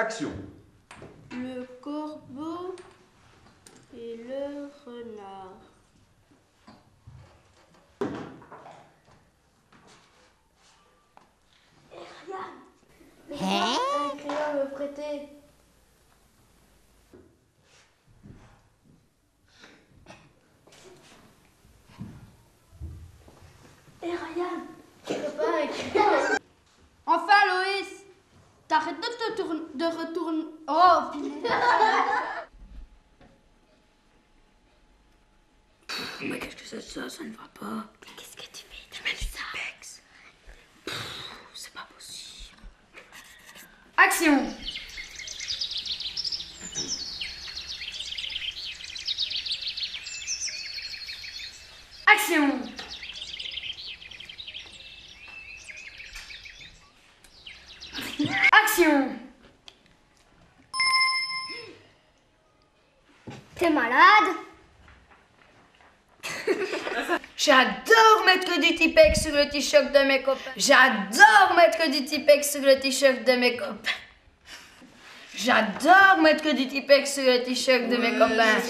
Action. Le corbeau et le renard. Hein Un crayon à me prêter. Et Ryan, tu peux pas un crayon de de retourner... Oh, Mais qu'est-ce que c'est ça? Ça ne va pas. Qu'est-ce que tu fais? Tu mets du Tipex. C'est pas possible. Action. Action T'es malade? J'adore mettre du Tipex sur le t-shirt de mes copains. J'adore mettre du Tipex sur le t-shirt de mes copains. J'adore mettre du Tipex sur le t-shirt de mes copains.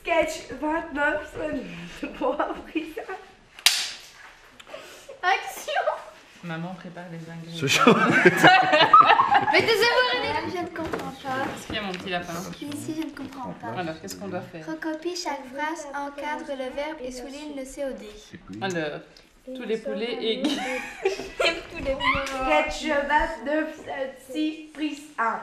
Sketch 29, ça ne pas appris ça. Action Maman prépare les ingrédients. Ce genre. Mais tes Je. Qu'est-ce qu'il y a mon petit lapin Ici, je ne comprends pas. Alors, qu'est-ce qu'on doit faire? Recopie chaque phrase, encadre le verbe et souligne le COD. Alors, tous les poulets et... Sketch 29, 6, prise 1.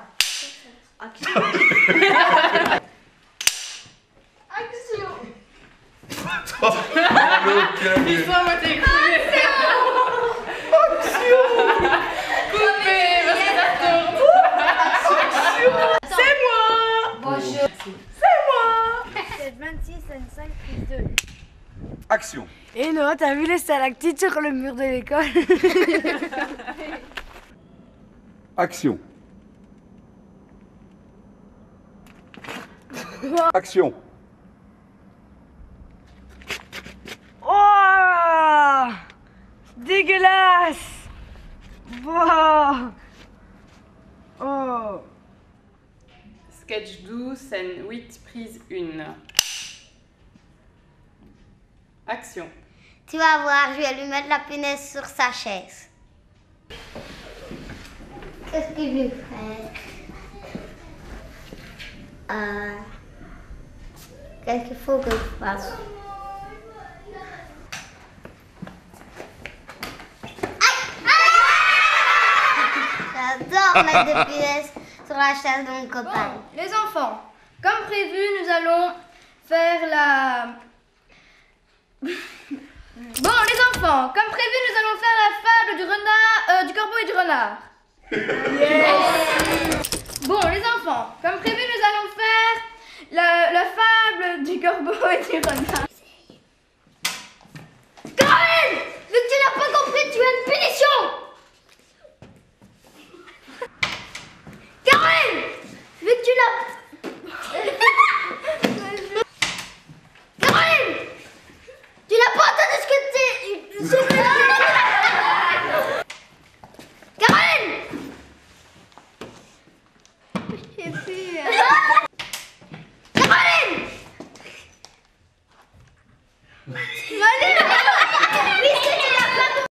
Mais ça, moi, t'es 26-25-2. Action. Et non, t'as vu les stalactites sur le mur de l'école Action. Action. Oh Dégueulasse wow. Oh Sketch 12, scène 8, prise 1. Action. Tu vas voir, je vais lui mettre la punaise sur sa chaise. Qu'est-ce que je vais faire Euh, Qu'est-ce qu'il faut que je fasse? Aïe! J'adore mettre des punaises sur la chaise de mon copain. Bon, les enfants, comme prévu, nous allons faire la... Bon, les enfants, comme prévu, nous allons faire la fable du renard, euh, du corbeau et du renard. Bon, les enfants, comme prévu, nous allons faire la, la fable du corbeau et du renard.